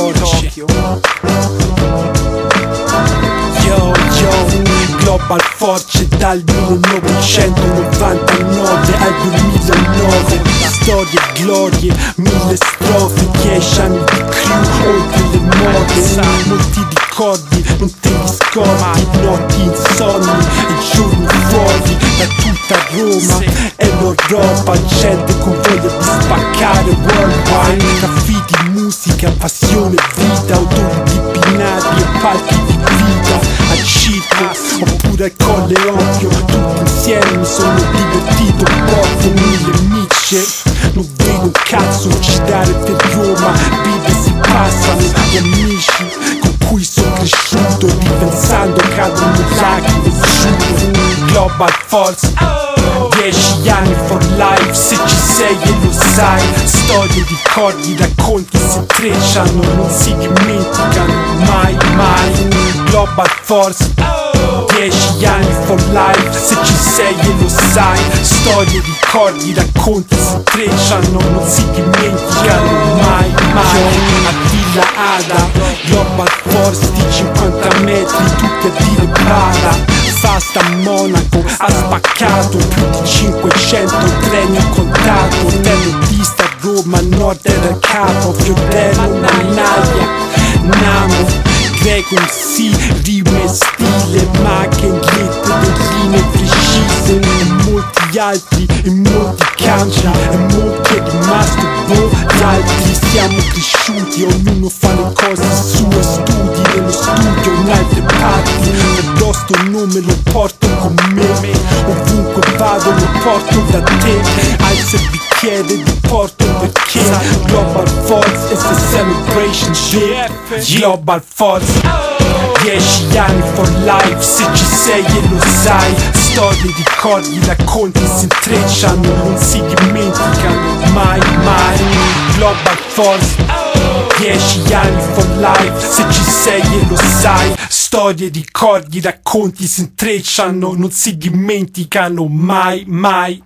Forge Yo yo Global Forge dal 1999 al 2009 Storie, glorie, mille strofe, dieci anni di crew oltre le mode. Molti ricordi, non te li scordi, notti insonni e giorni fuori da tutta Roma. E l'Europa Gente con voglia di spaccare worldwide. Graffiti, musica, passione, vita Autori di binari e palchi di vita Al circo oppure al colle occhio Tutti insieme mi sono divertito Porto mille micce Non vedo un cazzo uccidere per Roma Vide si passano gli amici con cui sono cresciuto Ripensando cadono lacrime giuro Global Force Dieci anni for life se ci sei e lo sai Storie, ricordi, racconti si intrecciano Non si dimenticano mai mai. Global Force Dieci anni for life se ci sei e lo sai Storie, ricordi, racconti si intrecciano Non si dimenticano mai mai. A Villa Ada Global Force di 50 metri Tutti a dire para Fast a Monaco ha spaccato più di 500 treni ho contato Tenotista Nord del capo Fiodello, Mannaia, Namo Greco in sì, rime stile Magen, glitter, linee precise E molti altri, e molti campi E molti è rimasto boh Gli altri siamo cresciuti Ognuno fa le cose sue Studi nello studio in altre parti. Però sto nome lo porto con me Ovunque vado lo porto da te. Alza il bicchiere di porto perché Global Force is a celebration shit. Global Force. Dieci anni for life. Se ci sei e lo sai Storie, ricordi, racconti si intrecciano Non si dimenticano mai mai Global Force. Dieci anni for life. Se ci sei e lo sai Storie, ricordi, racconti si intrecciano Non si dimenticano mai mai